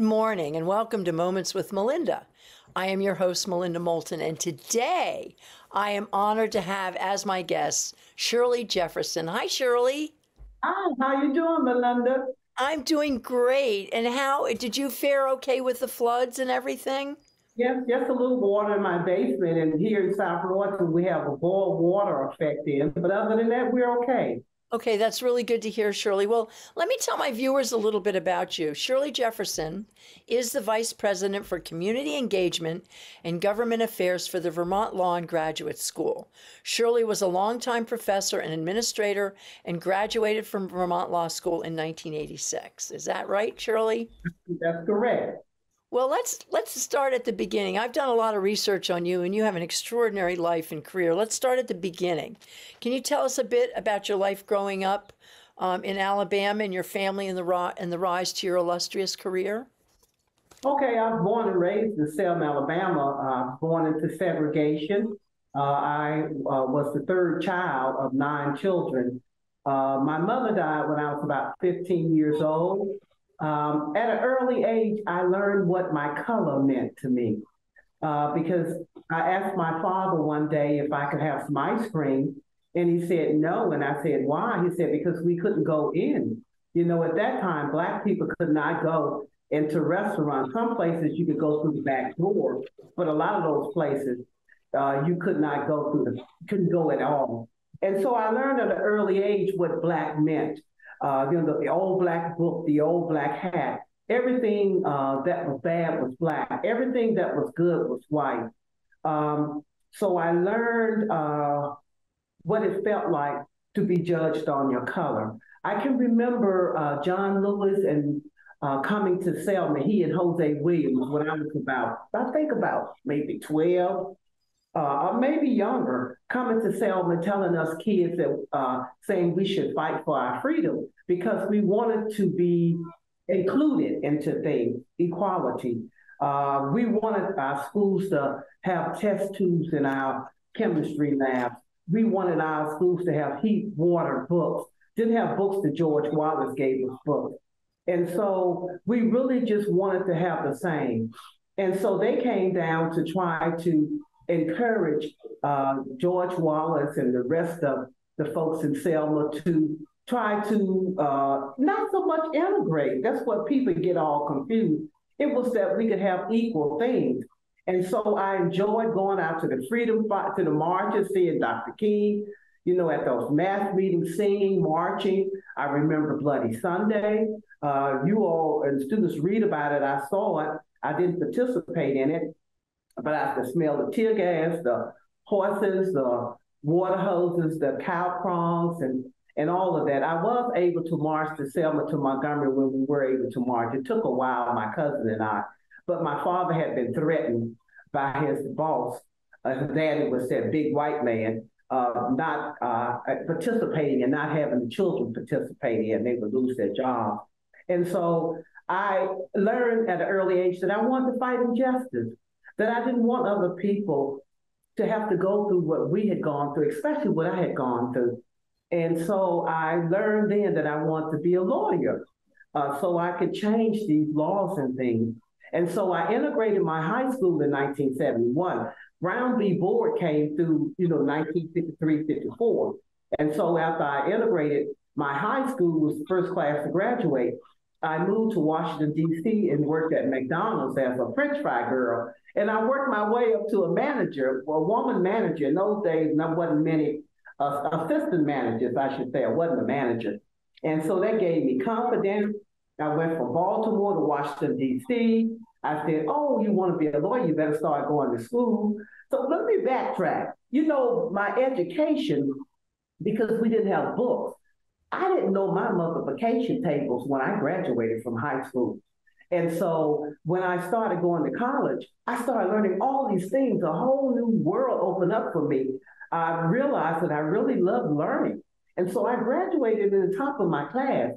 Good morning and welcome to Moments with Melinda. I am your host, Melinda Moulton, and today I am honored to have as my guest Shirley Jefferson. Hi, Shirley. Hi, how you doing, Melinda? I'm doing great. And how did you fare okay with the floods and everything? Yes, just a little water in my basement, and here in South Florida we have a boil water effect in. But other than that, we're okay. Okay, that's really good to hear, Shirley. Well, let me tell my viewers a little bit about you. Shirley Jefferson is the Vice President for Community Engagement and Government Affairs for the Vermont Law and Graduate School. Shirley was a longtime professor and administrator and graduated from Vermont Law School in 1986. Is that right, Shirley? That's correct. Well, let's let's start at the beginning. I've done a lot of research on you, and you have an extraordinary life and career. Let's start at the beginning. Can you tell us a bit about your life growing up um, in Alabama and your family and the and the rise to your illustrious career? Okay, I was born and raised in Selma, Alabama. Uh, born into segregation. Uh, I uh, was the third child of nine children. Uh, my mother died when I was about 15 years old. Um, at an early age, I learned what my color meant to me uh, because I asked my father one day if I could have some ice cream, and he said no. And I said, why? He said, because we couldn't go in. You know, at that time, Black people could not go into restaurants. Some places you could go through the back door, but a lot of those places uh, you could not go through the, couldn't go at all. And so I learned at an early age what Black meant uh, you know, the, the, old black book, the old black hat. Everything uh, that was bad was black. Everything that was good was white. Um, so I learned uh, what it felt like to be judged on your color. I can remember uh, John Lewis and uh, coming to Selma, he and Hosea Williams, when I was about, I think about maybe 12, uh, or maybe younger, coming to Selma telling us kids that uh, saying we should fight for our freedom because we wanted to be included into things, equality. Uh, we wanted our schools to have test tubes in our chemistry labs. We wanted our schools to have heat, water, books. Didn't have books that George Wallace gave us books. And so we really just wanted to have the same. And so they came down to try to encourage uh, George Wallace and the rest of the folks in Selma to try to uh, not so much integrate. That's what people get all confused. It was that we could have equal things. And so I enjoyed going out to the freedom to the marches, seeing Dr. King, you know, at those mass meetings, singing, marching. I remember Bloody Sunday. Uh, you all and students read about it. I saw it. I didn't participate in it, but I could smell the tear gas, the horses, the water hoses, the cow prongs, and and all of that. I was able to march to Selma to Montgomery when we were able to march. It took a while, my cousin and I, but my father had been threatened by his boss. Uh, his daddy was that big white man, uh, not uh, participating and not having the children participating, and they would lose their job. And so I learned at an early age that I wanted to fight injustice that I didn't want other people to have to go through what we had gone through, especially what I had gone through. And so I learned then that I want to be a lawyer uh, so I could change these laws and things. And so I integrated my high school in 1971. Brown v. Board came through, you know, 1953, 54. And so after I integrated, my high school was first class to graduate. I moved to Washington, D.C. and worked at McDonald's as a French fry girl. And I worked my way up to a manager, a woman manager. In those days, there wasn't many uh, assistant managers, I should say. I wasn't a manager. And so that gave me confidence. I went from Baltimore to Washington, D.C. I said, Oh, you want to be a lawyer? You better start going to school. So let me backtrack. You know, my education, because we didn't have books, I didn't know my multiplication tables when I graduated from high school. And so when I started going to college, I started learning all these things. A whole new world opened up for me. I realized that I really loved learning. And so I graduated in the top of my class.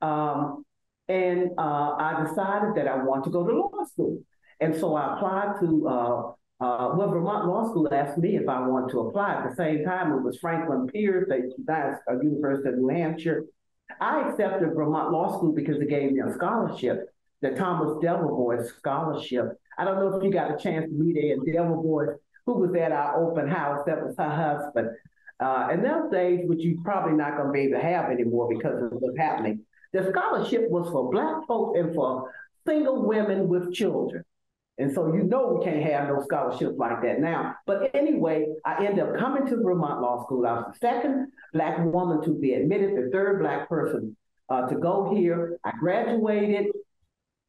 Um, and uh, I decided that I want to go to law school. And so I applied to, uh, uh, well, Vermont Law School asked me if I wanted to apply. At the same time, it was Franklin Pierce, that's a University of New Hampshire. I accepted Vermont Law School because it gave me a scholarship the Thomas Debevoise Scholarship. I don't know if you got a chance to meet Ed Debevoise, who was at our open house. That was her husband. Uh, and those days, which you're probably not going to be able to have anymore because of what's happening, the scholarship was for Black folks and for single women with children. And so you know we can't have no scholarships like that now. But anyway, I ended up coming to Vermont Law School. I was the second Black woman to be admitted, the third Black person uh, to go here. I graduated,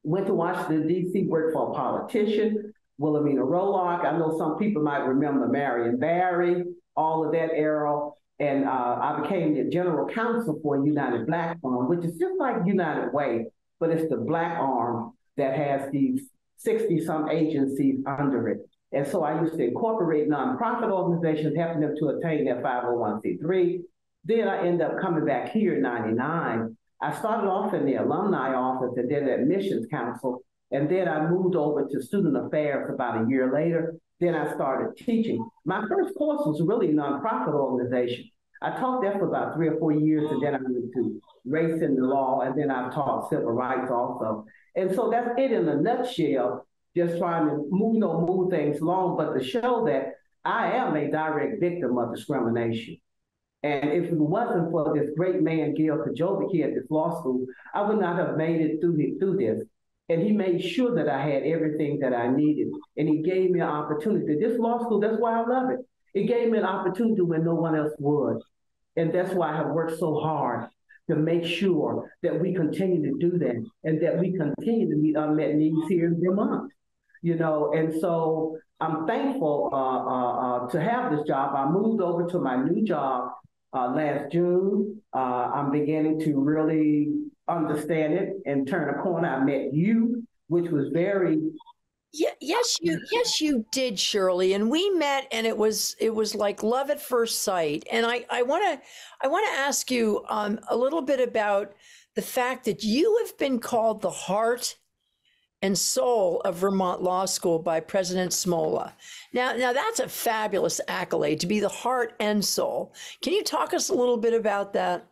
went to Washington, D.C., worked for a politician, Wilhelmina Rolark. I know some people might remember Marion Barry, all of that era. And uh, I became the general counsel for United Black Arm, which is just like United Way, but it's the Black arm that has these 60 some agencies under it. And so I used to incorporate nonprofit organizations, helping them to attain their 501c3. Then I ended up coming back here in 99. I started off in the alumni office and then admissions council. And then I moved over to student affairs about a year later. Then I started teaching. My first course was really nonprofit organization. I taught there for about three or four years, and then I moved to race and the law, and then I taught civil rights also. And so that's it in a nutshell, just trying to move, you know, move things along, but to show that I am a direct victim of discrimination. And if it wasn't for this great man, Gil Kujovich at this law school, I would not have made it through, through this. And he made sure that I had everything that I needed. And he gave me an opportunity. This law school, that's why I love it. It gave me an opportunity when no one else would. And that's why I have worked so hard to make sure that we continue to do that and that we continue to meet unmet needs here in Vermont. You know, and so I'm thankful uh, uh, uh, to have this job. I moved over to my new job uh, last June. Uh, I'm beginning to really understand it and turn a corner. I met you, which was very yeah, yes, you yes you did, Shirley, and we met, and it was it was like love at first sight. And I I want to I want to ask you um, a little bit about the fact that you have been called the heart and soul of Vermont Law School by President Smolla. Now, now that's a fabulous accolade to be the heart and soul. Can you talk us a little bit about that?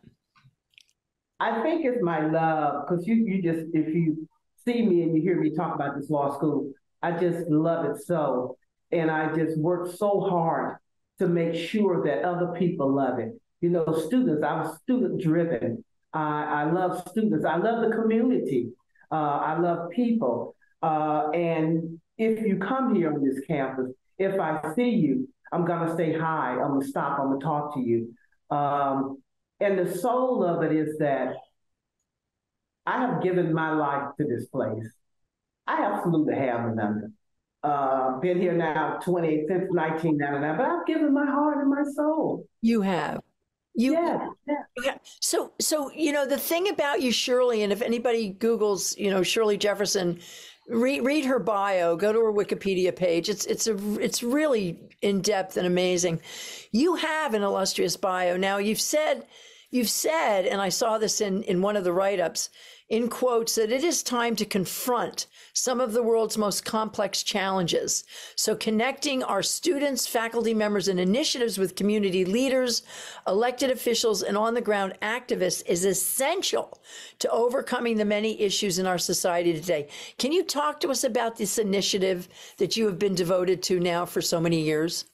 I think it's my love because you you just if you see me and you hear me talk about this law school, I just love it so. And I just work so hard to make sure that other people love it. You know, students, I'm student driven. I, I love students. I love the community. Uh, I love people. Uh, and if you come here on this campus, if I see you, I'm going to say hi. I'm going to stop. I'm going to talk to you. Um, and the soul of it is that I have given my life to this place. I absolutely have, Melinda. Uh, been here now 20 since 1999, but I've given my heart and my soul. You have. You, yeah, yeah. So, so you know the thing about you, Shirley, and if anybody Google's, you know, Shirley Jefferson, read read her bio, go to her Wikipedia page. It's it's a it's really in depth and amazing. You have an illustrious bio. Now you've said you've said, and I saw this in in one of the write ups in quotes that it is time to confront some of the world's most complex challenges. So, connecting our students, faculty members, and initiatives with community leaders, elected officials, and on the ground activists is essential to overcoming the many issues in our society today. Can you talk to us about this initiative that you have been devoted to now for so many years?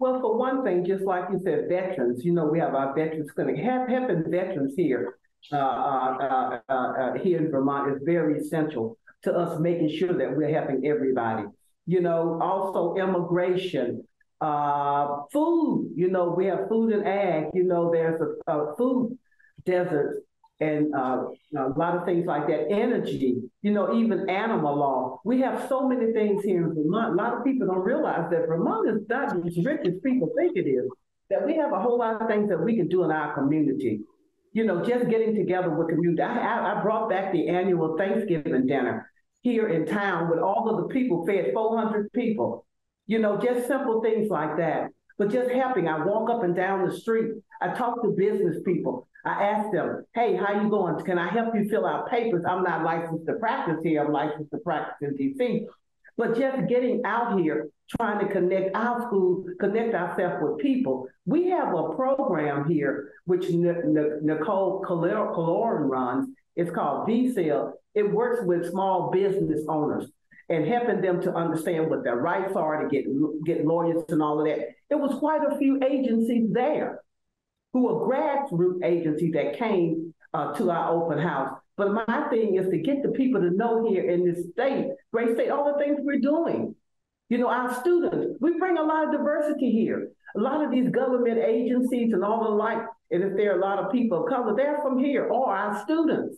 Well, for one thing, just like you said, veterans, you know, we have our veterans clinic, helping veterans here. Uh, uh, uh, here in Vermont is very essential to us making sure that we're helping everybody. You know, also immigration, uh, food. You know, we have food and ag. You know, there's a, a food desert and uh, a lot of things like that. Energy, you know, even animal law. We have so many things here in Vermont. A lot of people don't realize that Vermont is not as rich as people think it is. That we have a whole lot of things that we can do in our community. You know, just getting together with community. I, I brought back the annual Thanksgiving dinner here in town with all of the people fed 400 people. You know, just simple things like that. But just helping. I walk up and down the street. I talk to business people. I ask them, hey, how you going? Can I help you fill out papers? I'm not licensed to practice here. I'm licensed to practice in DC. But just getting out here, trying to connect our school, connect ourselves with people. We have a program here, which Nicole Caloran runs, It's called VSEL. It works with small business owners and helping them to understand what their rights are to get get lawyers and all of that. There was quite a few agencies there who were grassroots agencies that came uh, to our open house. But my thing is to get the people to know here in this state, great state, all the things we're doing. You know, our students, we bring a lot of diversity here. A lot of these government agencies and all the like, and if there are a lot of people of color, they're from here, or our students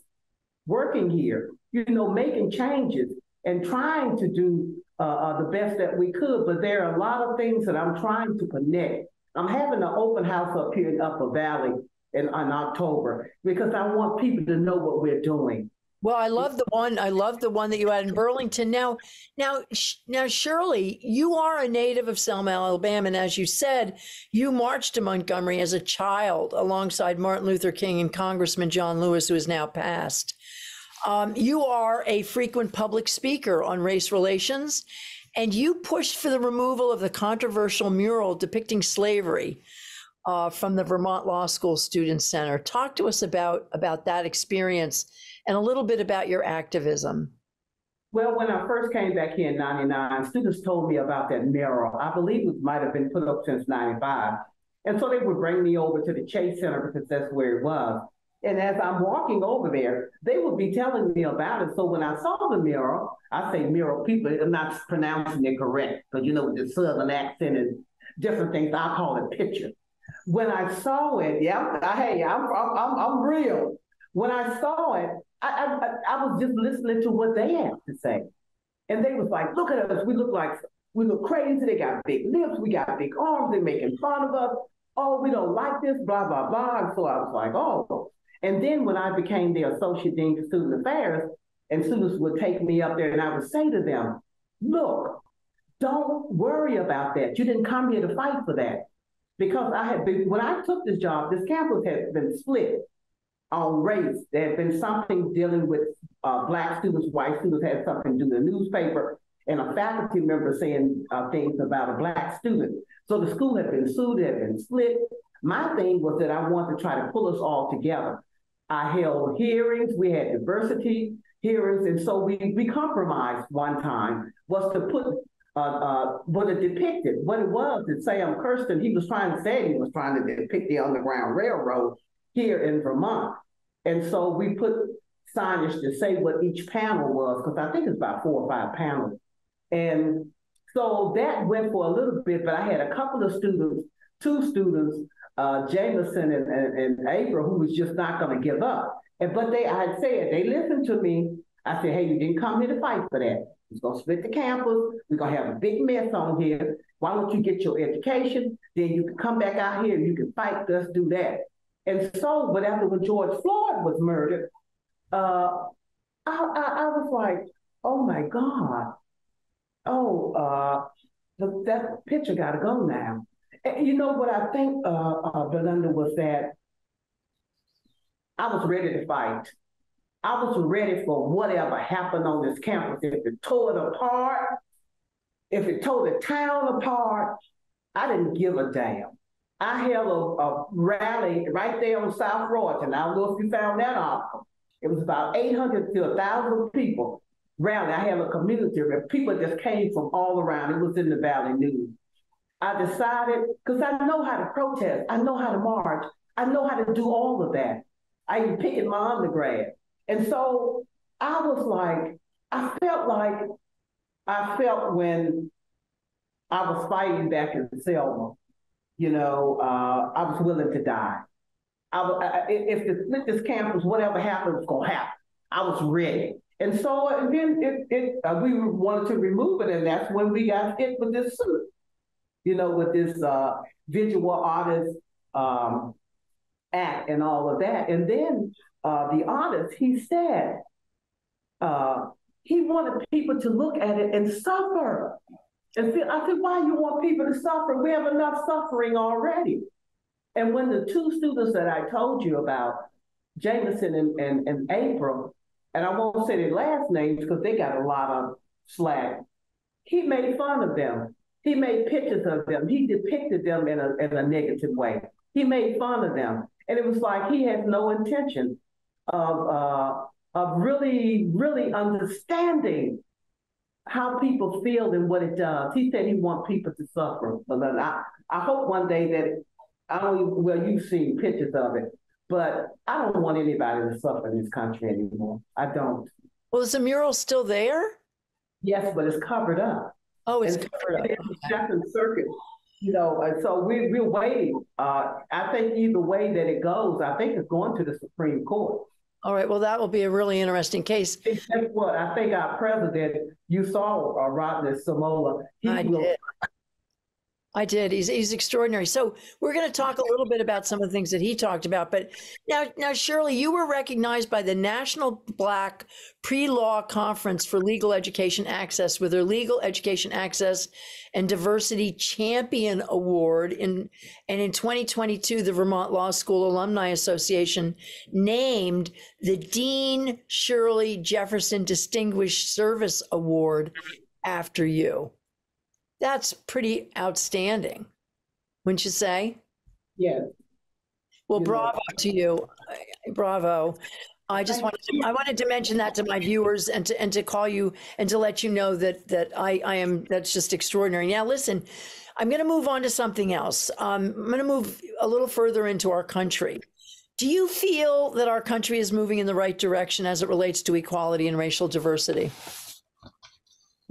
working here, you know, making changes and trying to do uh, uh, the best that we could. But there are a lot of things that I'm trying to connect. I'm having an open house up here in Upper Valley in, in October because I want people to know what we're doing. Well, I love the one. I love the one that you had in Burlington. Now, now, now, Shirley, you are a native of Selma, Alabama, and as you said, you marched to Montgomery as a child alongside Martin Luther King and Congressman John Lewis, who is now passed. Um, you are a frequent public speaker on race relations, and you pushed for the removal of the controversial mural depicting slavery uh, from the Vermont Law School Student Center. Talk to us about about that experience and a little bit about your activism. Well, when I first came back here in 99, students told me about that mural. I believe it might have been put up since 95. And so they would bring me over to the Chase Center because that's where it was. And as I'm walking over there, they would be telling me about it. So when I saw the mural, I say mural, people I'm not pronouncing it correct because you know the southern accent and different things. I call it picture. When I saw it, yeah, I, hey, I'm, I'm, I'm real. When I saw it, I, I, I was just listening to what they had to say. And they was like, look at us. We look like, we look crazy. They got big lips. We got big arms. They're making fun of us. Oh, we don't like this, blah, blah, blah. And so I was like, oh, and then when I became the associate dean for student affairs, and students would take me up there and I would say to them, look, don't worry about that. You didn't come here to fight for that. Because I had been, when I took this job, this campus had been split on race. There had been something dealing with uh, black students, white students had something to do with the newspaper, and a faculty member saying uh, things about a black student. So the school had been sued, had been split. My thing was that I wanted to try to pull us all together. I held hearings. We had diversity hearings. And so we, we compromised one time was to put uh, uh, what it depicted. What it was that Sam Kerson, he was trying to say he was trying to depict the Underground Railroad here in Vermont. And so we put signage to say what each panel was, because I think it's about four or five panels. And so that went for a little bit, but I had a couple of students, two students uh, Jameson and, and, and April, who was just not going to give up. And but they, I said, they listened to me. I said, hey, you didn't come here to fight for that. We're to split the campus. We're to have a big mess on here. Why don't you get your education? Then you can come back out here and you can fight. Let's do that. And so, but after when George Floyd was murdered, uh, I, I, I was like, oh my God. Oh, uh, the, that picture got to go now. And You know what I think, uh, uh, Belinda, was that I was ready to fight. I was ready for whatever happened on this campus. If it tore it apart, if it tore the town apart, I didn't give a damn. I held a, a rally right there on South Royalton. I don't know if you found that article. It was about 800 to 1,000 people rally. I had a community where people just came from all around. It was in the Valley News. I decided, because I know how to protest, I know how to march, I know how to do all of that. I even picked my undergrad. And so I was like, I felt like I felt when I was fighting back in Selma, you know, uh, I was willing to die. I, I, if the, this campus, whatever happened was going to happen. I was ready. And so and then it, it uh, we wanted to remove it, and that's when we got hit with this suit you know, with this uh, visual artist um, act and all of that. And then uh, the artist, he said, uh, he wanted people to look at it and suffer. And feel, I said, why you want people to suffer? We have enough suffering already. And when the two students that I told you about, Jameson and, and, and April, and I won't say their last names because they got a lot of slack, he made fun of them. He made pictures of them. He depicted them in a, in a negative way. He made fun of them. And it was like he had no intention of uh, of really, really understanding how people feel and what it does. He said he wants people to suffer. But I, I hope one day that I don't well, you've seen pictures of it, but I don't want anybody to suffer in this country anymore. I don't. Well, is the mural still there? Yes, but it's covered up. Oh, it's And covered up. It's second circuit, you know, and so we, we're waiting. Uh, I think either way that it goes, I think it's going to the Supreme Court. All right. Well, that will be a really interesting case. Guess what? I think our president, you saw uh, Rodney Smolla. He I will- did. I did. He's he's extraordinary. So we're going to talk a little bit about some of the things that he talked about. But now, now, Shirley, you were recognized by the National Black Pre-Law Conference for Legal Education Access with their Legal Education Access and Diversity Champion Award. In and in 2022, the Vermont Law School Alumni Association named the Dean Shirley Jefferson Distinguished Service Award after you. That's pretty outstanding, wouldn't you say? Yes. Well, You know- bravo to you. Bravo. I just wanted to, I wanted to mention that to my viewers and to and to call you and to let you know that that I I am that's just extraordinary. Now listen, I'm going to move on to something else. Um, I'm going to move a little further into our country. Do you feel that our country is moving in the right direction as it relates to equality and racial diversity?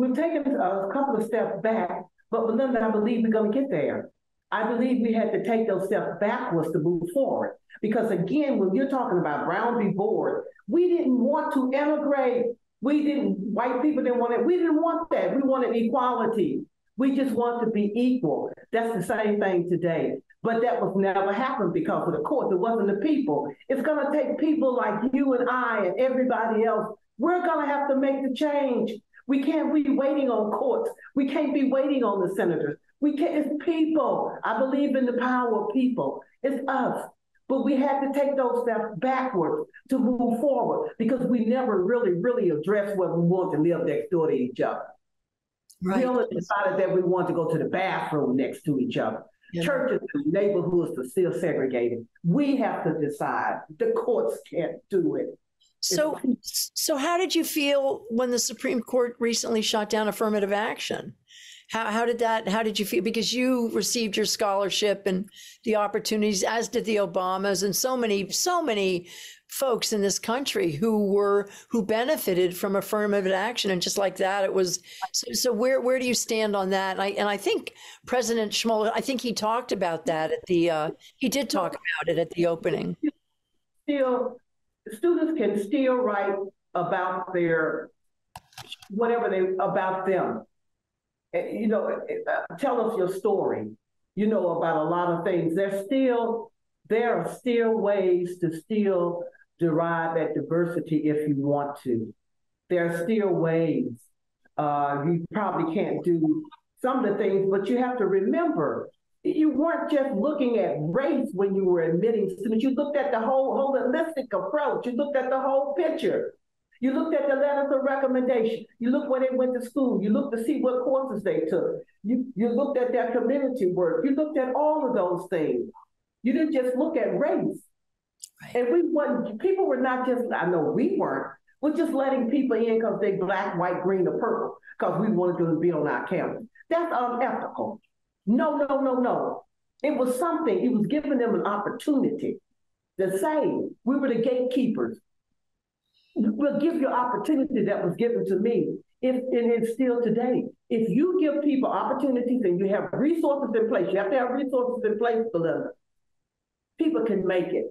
We've taken a couple of steps back, but Belinda, I believe we're going to get there. I believe we had to take those steps backwards to move forward. Because again, when you're talking about Brown v. Board, we didn't want to integrate. We didn't, white people didn't want it. We didn't want that. We wanted equality. We just want to be equal. That's the same thing today. But that was never happened because of the courts. It wasn't the people. It's going to take people like you and I and everybody else. We're going to have to make the change. We can't be waiting on courts. We can't be waiting on the senators. We can't, it's people. I believe in the power of people. It's us. But we had to take those steps backwards to move forward because we never really, really addressed what we want to live next door to each other. We only decided that we want to go to the bathroom next to each other. Yeah. Churches and neighborhoods are still segregated. We have to decide. The courts can't do it. So, so how did you feel when the Supreme Court recently shot down affirmative action? How, how did that, how did you feel? Because you received your scholarship and the opportunities, as did the Obamas and so many, so many folks in this country who were, who benefited from affirmative action. And just like that, it was, so, so where, where do you stand on that? And I, and I think President Smolla, I think he talked about that at the, uh, he did talk about it at the opening. Still, students can still write about their whatever they about them. You know, uh, tell us your story. You know about a lot of things. There's still there are still ways to still derive that diversity if you want to. There are still ways. Uh, you probably can't do some of the things, but you have to remember you weren't just looking at race when you were admitting students. You looked at the whole holistic approach. You looked at the whole picture. You looked at the letters of recommendation. You looked where they went to school. You looked to see what courses they took. You, you looked at their community work. You looked at all of those things. You didn't just look at race. Right. And we wasn't, people were not just, I know we weren't, we're just letting people in because they black, white, green, or purple, because we wanted them to be on our campus. That's unethical. No, no, no, no. It was something, it was giving them an opportunity to say, we were the gatekeepers. We'll give you opportunity that was given to me. If, and it's still today. If you give people opportunities and you have resources in place, you have to have resources in place, Belinda. People can make it.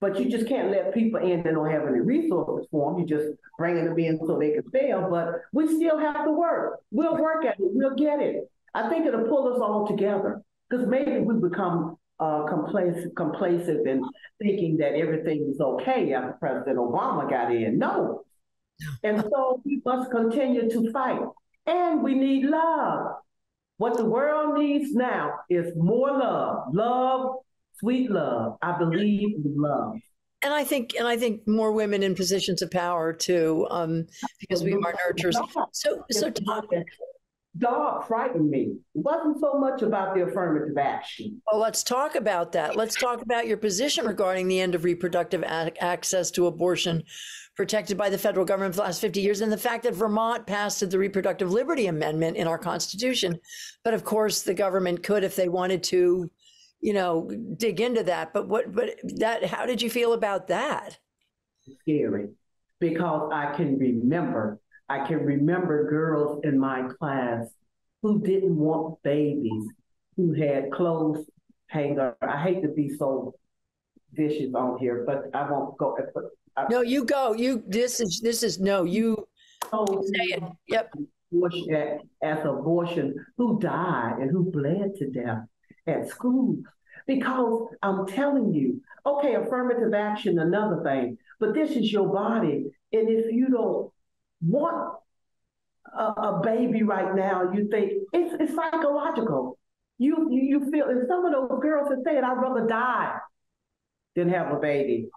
But you just can't let people in that don't have any resources for them. You just bringing them in so they can fail. But we still have to work. We'll work at it. We'll get it. I think it'll pull us all together because maybe we become uh, complacent, complacent in thinking that everything is okay after President Obama got in. No. And so we must continue to fight. And we need love. What the world needs now is more love. Love, sweet love. I believe in love. And I think, and I think more women in positions of power too, um, because we are nurturers. So, so Tom, dog frightened me. It wasn't so much about the affirmative action. Well, let's talk about that. Let's talk about your position regarding the end of reproductive a- access to abortion protected by the federal government for the last 50 years and the fact that Vermont passed the Reproductive Liberty Amendment in our Constitution. But of course, the government could, if they wanted to, you know, dig into that. But what, but that, how did you feel about that? Scary because I can remember I can remember girls in my class who didn't want babies, who had clothes hanger. I hate to be so vicious on here, but I won't go. I, no, you go. You this is this is no. You oh, say it. Yep. As abortion, who died and who bled to death at school. Because I'm telling you, okay, affirmative action, another thing, but this is your body. And if you don't want a, a baby right now, you think it's, it's psychological. You, you, you feel, and some of those girls have said, I'd rather die than have a baby.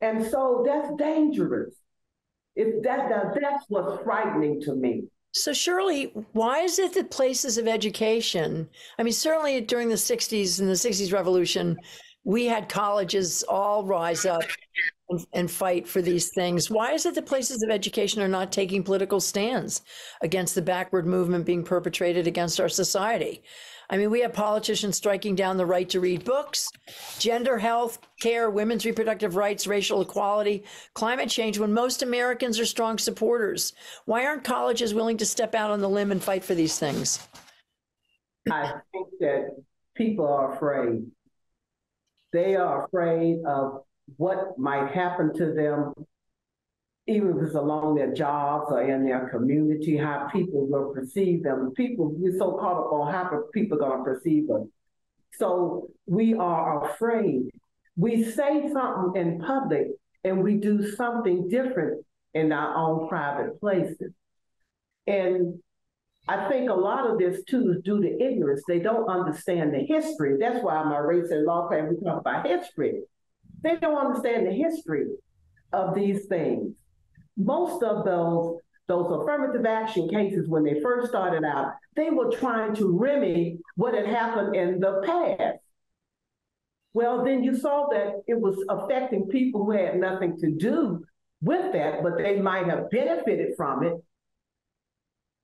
And so that's dangerous. If that, that that's what's frightening to me. So, Shirley, why is it that places of education, I mean, certainly during the 60s and the 60s revolution, we had colleges all rise up and, fight for these things. Why is it that places of education are not taking political stands against the backward movement being perpetrated against our society? I mean, we have politicians striking down the right to read books, gender health care, women's reproductive rights, racial equality, climate change, when most Americans are strong supporters. Why aren't colleges willing to step out on the limb and fight for these things? I think that people are afraid. They are afraid of what might happen to them, even if it's along their jobs or in their community, how people will perceive them. People, we're so caught up on how people are going to perceive us. So we are afraid. We say something in public and we do something different in our own private places. And I think a lot of this too is due to ignorance. They don't understand the history. That's why my race and law class we talk about history. They don't understand the history of these things. Most of those those affirmative action cases, when they first started out, they were trying to remedy what had happened in the past. Well, then you saw that it was affecting people who had nothing to do with that, but they might have benefited from it.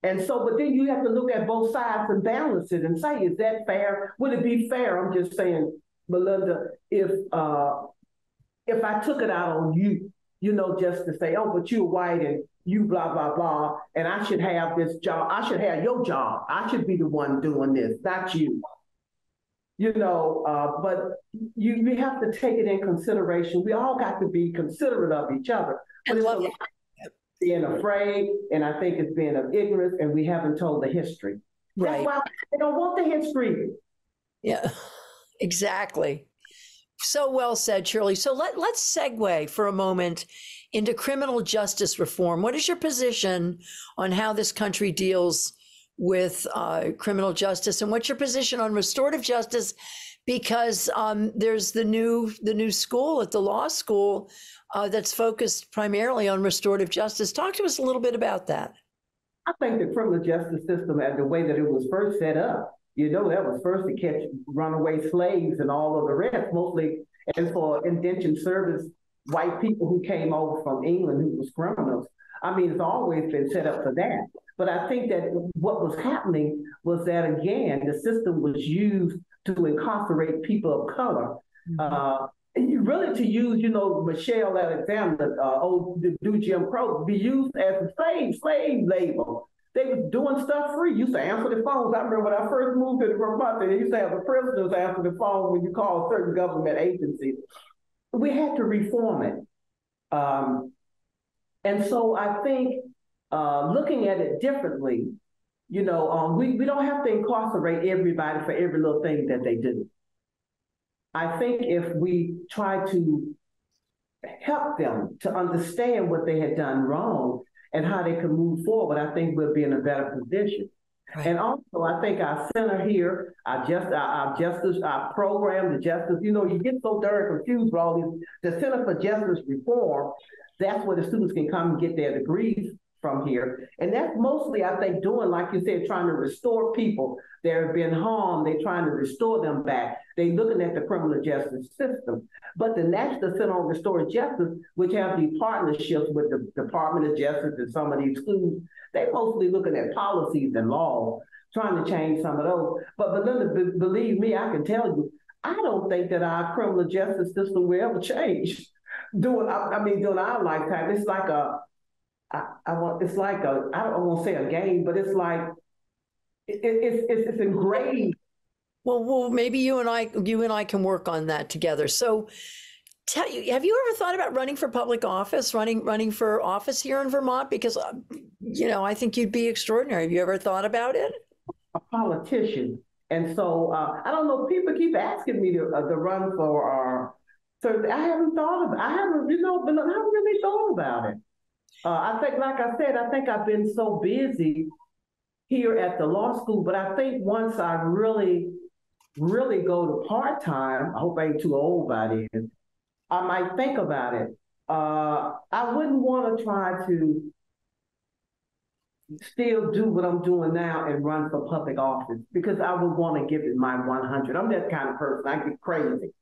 And so, but then you have to look at both sides and balance it and say, is that fair? Would it be fair? I'm just saying, Melinda, if uh, if I took it out on you, you know, just to say, oh, but you're white and you blah, blah, blah, and I should have this job. I should have your job. I should be the one doing this, not you. You know, uh, but you, you have to take it in consideration. We all got to be considerate of each other. But being afraid, and I think it's being of ignorance, and we haven't told the history. Right. That's why they don't want the history. Yeah, exactly. So well said, Shirley. So let, let's segue for a moment into criminal justice reform. What is your position on how this country deals with uh, criminal justice, and what's your position on restorative justice? Because um, there's the new the new school at the law school uh, that's focused primarily on restorative justice. Talk to us a little bit about that. I think the criminal justice system, and the way that it was first set up, you know, that was first to catch runaway slaves and all of the rest, mostly, and for indentured service, white people who came over from England who was criminals. I mean, it's always been set up for that. But I think that what was happening was that, again, the system was used to incarcerate people of color. Mm-hmm. Uh, really to use, you know, Michelle Alexander, uh, old do Jim Crow, be used as a slave, slave labor. They was doing stuff free. Used to answer the phones. I remember when I first moved to the Vermont, they used to have the prisoners answer the phone when you call certain government agencies. We had to reform it. Um, and so I think uh, looking at it differently, you know, um, we, we don't have to incarcerate everybody for every little thing that they do. I think if we try to help them to understand what they had done wrong, and how they can move forward, I think we'll be in a better position. Right. And also, I think our center here, our just our, our, justice, our program, the justice. You know, you get so darn confused with all these. The Center for Justice Reform. That's where the students can come and get their degrees from here. And that's mostly, I think, doing, like you said, trying to restore people that have been harmed. They're trying to restore them back. They're looking at the criminal justice system. But the National Center on Restored Justice, which have these partnerships with the Department of Justice and some of these schools, they're mostly looking at policies and laws, trying to change some of those. But Belinda, b- believe me, I can tell you, I don't think that our criminal justice system will ever change. Doing, I, I mean, during our lifetime, it's like a, I, I want, it's like a, I don't want to say a game, but it's like, it, it's, it's, it's engraved. Well, well, maybe you and I, you and I can work on that together. So, tell you, have you ever thought about running for public office, running, running for office here in Vermont? Because, uh, you know, I think you'd be extraordinary. Have you ever thought about it? A politician. And so, uh, I don't know, people keep asking me to, uh, to run for, uh, so I haven't thought of, I haven't, you know, but I haven't really thought about it. Uh, I think, like I said, I think I've been so busy here at the law school, but I think once I really, really go to part time, I hope I ain't too old by then, I might think about it. Uh, I wouldn't want to try to still do what I'm doing now and run for public office because I would want to give it my 100. I'm that kind of person. I get crazy.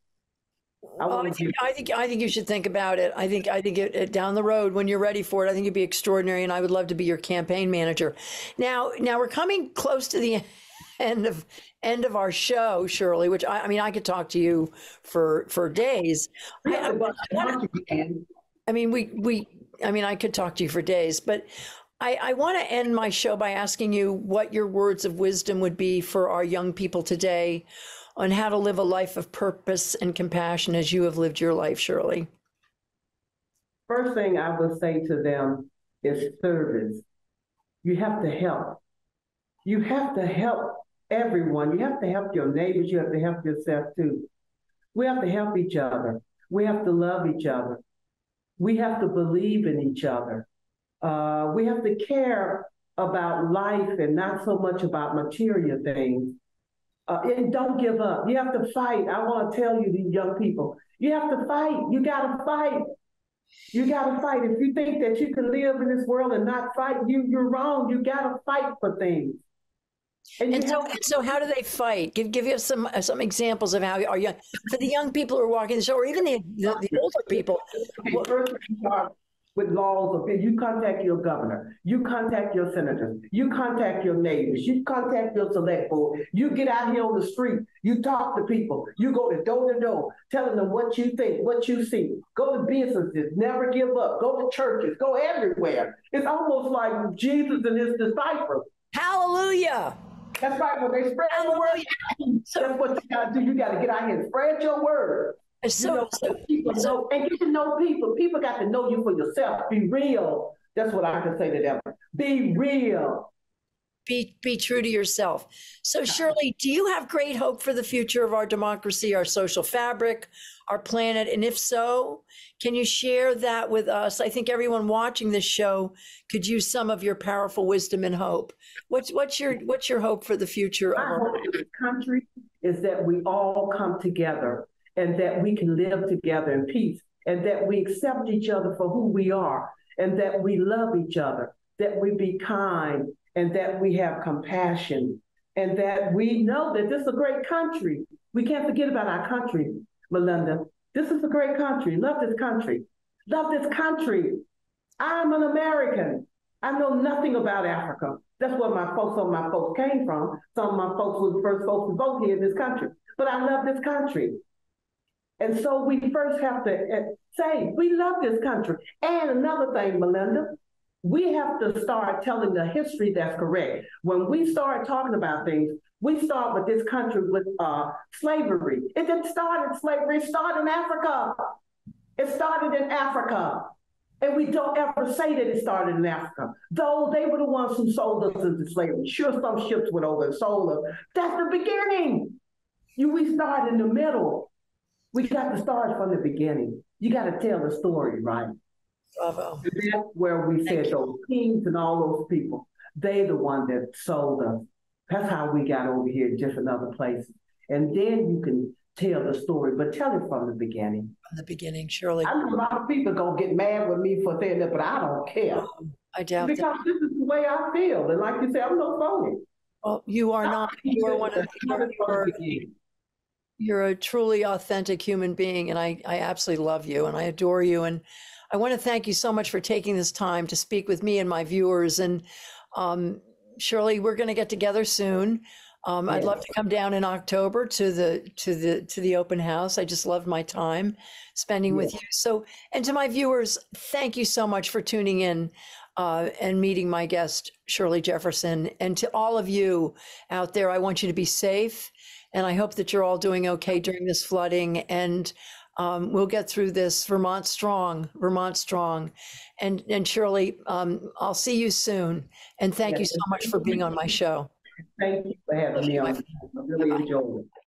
I, well, I, think, I think I think you should think about it. I think I think it, it, down the road when you're ready for it, I think it'd be extraordinary, and I would love to be your campaign manager. Now, now we're coming close to the end of end of our show, Shirley. Which I, I mean, I could talk to you for for days. I, I, I mean, we we. I mean, I could talk to you for days, but I, I want to end my show by asking you what your words of wisdom would be for our young people today on how to live a life of purpose and compassion as you have lived your life, Shirley? First thing I would say to them is service. You have to help. You have to help everyone. You have to help your neighbors. You have to help yourself too. We have to help each other. We have to love each other. We have to believe in each other. Uh, we have to care about life and not so much about material things. Uh, and don't give up. You have to fight. I want to tell you, these young people, you have to fight. You got to fight. You got to fight. If you think that you can live in this world and not fight, you you're wrong. You got to fight for things. And, and so, and so, how do they fight? Give give us some uh, some examples of how are young for the young people who are walking the show, or even the the, the older people. Okay, first, with laws of you contact your governor, you contact your senators, you contact your neighbors, you contact your select board, you get out here on the street, you talk to people, you go to door to door, telling them what you think, what you see. Go to businesses, never give up, go to churches, go everywhere. It's almost like Jesus and his disciples. Hallelujah. That's right. When they spread Hallelujah. the word, that's what you gotta do. You gotta get out here and spread your word. So, you know, so, people so, know, and get to know people. People got to know you for yourself. Be real. That's what I can say to them. Be real. Be, be true to yourself. So, Shirley, do you have great hope for the future of our democracy, our social fabric, our planet? And if so, can you share that with us? I think everyone watching this show could use some of your powerful wisdom and hope. What's what's your what's your hope for the future of our country? Is that we all come together and that we can live together in peace and that we accept each other for who we are and that we love each other, that we be kind and that we have compassion and that we know that this is a great country. We can't forget about our country, Melinda. This is a great country. Love this country. Love this country. I'm an American. I know nothing about Africa. That's where my folks, some of my folks came from. Some of my folks were the first folks to vote here in this country. But I love this country. And so we first have to eh, say, we love this country. And another thing, Melinda, we have to start telling the history that's correct. When we start talking about things, we start with this country with uh, slavery. It didn't start in slavery, it started in Africa. It started in Africa. And we don't ever say that it started in Africa, though they were the ones who sold us into slavery. Sure, some ships went over and sold us. That's the beginning. You, we start in the middle. We got to start from the beginning. You got to tell the story, right? Bravo. And that's where we said those kings and all those people, they the one that sold us. That's how we got over here, just another place. And then you can tell the story, but tell it from the beginning. From the beginning, surely. I know a lot of people gonna get mad with me for saying that, but I don't care. Oh, I doubt that. Because this is the way I feel. And like you said, I'm no phony. Well, you are not. You are one of. You're, you're, a truly authentic human being, and I, I absolutely love you and I adore you. And I want to thank you so much for taking this time to speak with me and my viewers. And um, Shirley, we're going to get together soon. Um, I'd love to come down in October to the to the to the open house. I just loved my time spending with you. So, and to my viewers, thank you so much for tuning in uh, and meeting my guest Shirley Jefferson. And to all of you out there, I want you to be safe, and I hope that you're all doing okay during this flooding. And um, we'll get through this. Vermont strong, Vermont strong. And and Shirley, um, I'll see you soon. And thank you so much for being on my show. Thank you for having me on. I really enjoyed it.